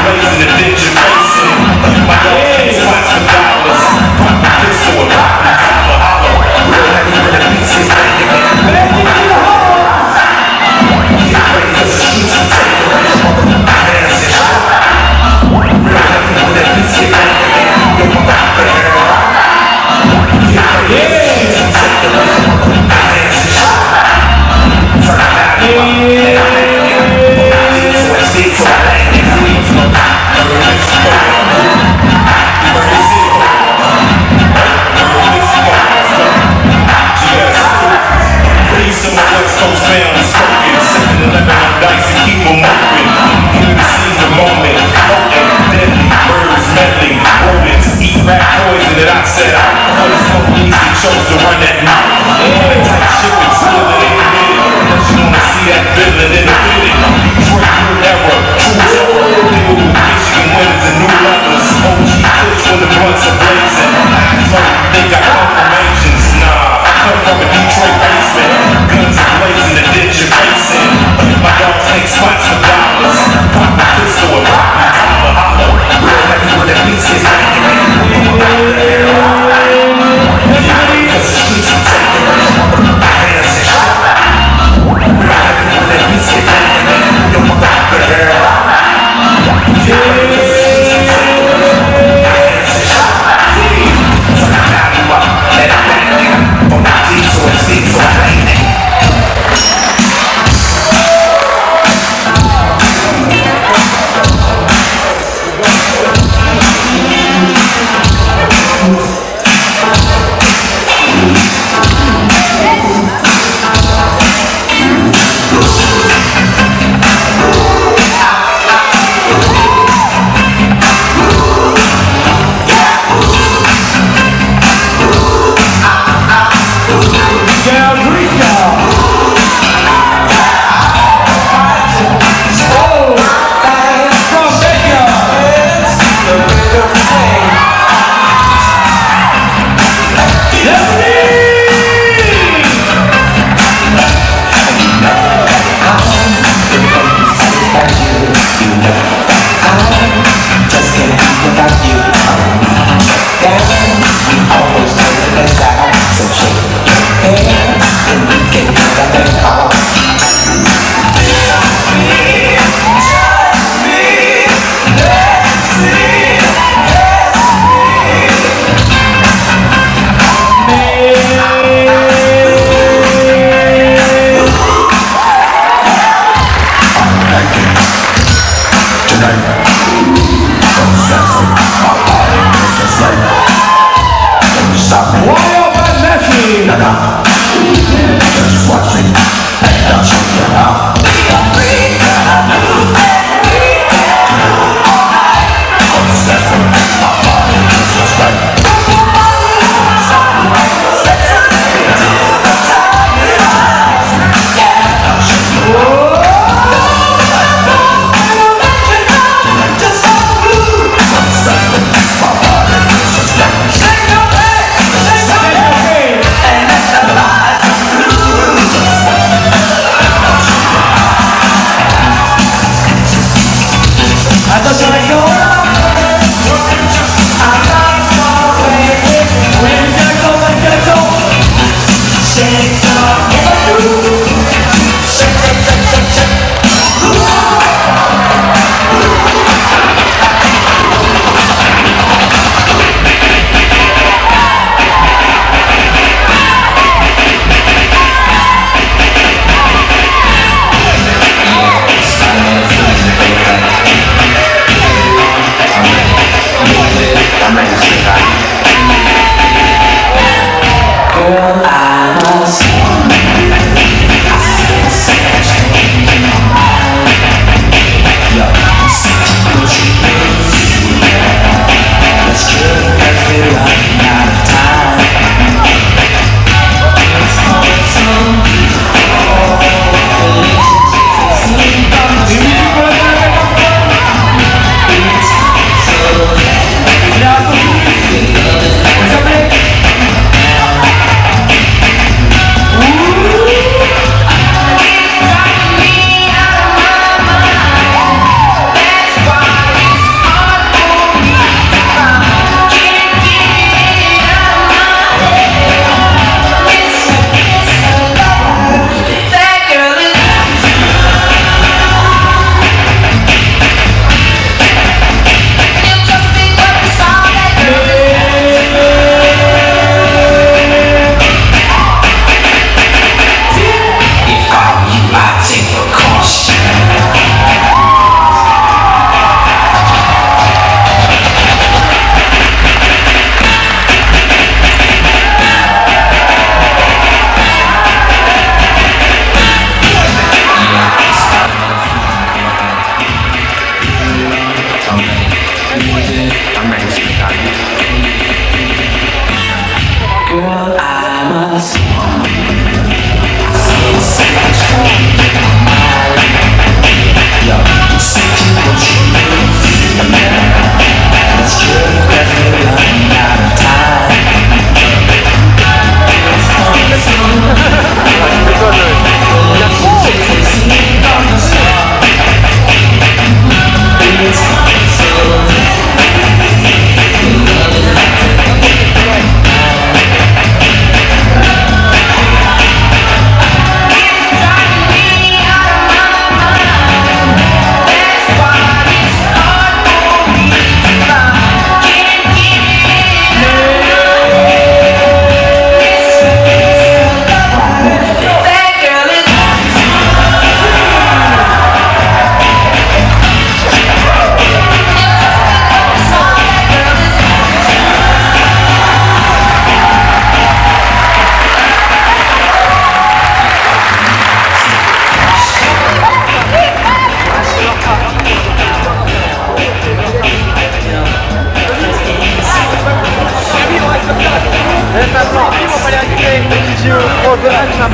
Praise the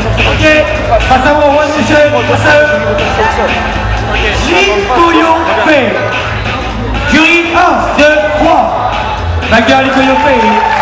OK, pasało łączy się poseł Gilles Coyote. Jury 1, 2, 3. Bagarre les Coyote.